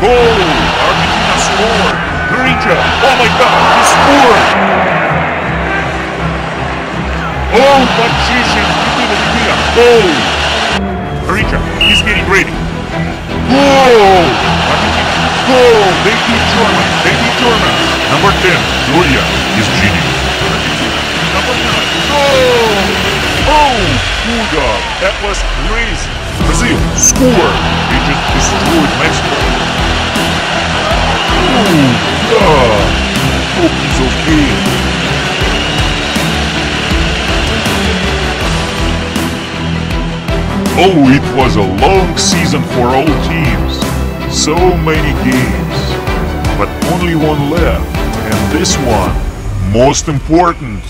Goal! Argentina scored! Grincha! Oh my god, he scored! Oh, magician! He did it again! Goal! Grincha, he's getting ready. Goal! Argentina! Goal! They beat Germany. They beat Germany. Number 10, Julia, is genius. Number 9, goal! Oh, good job! That was crazy! Brazil, score! They just destroyed Mexico. Oh, it was a long season for all teams. So many games. But only one left. And this one, most important.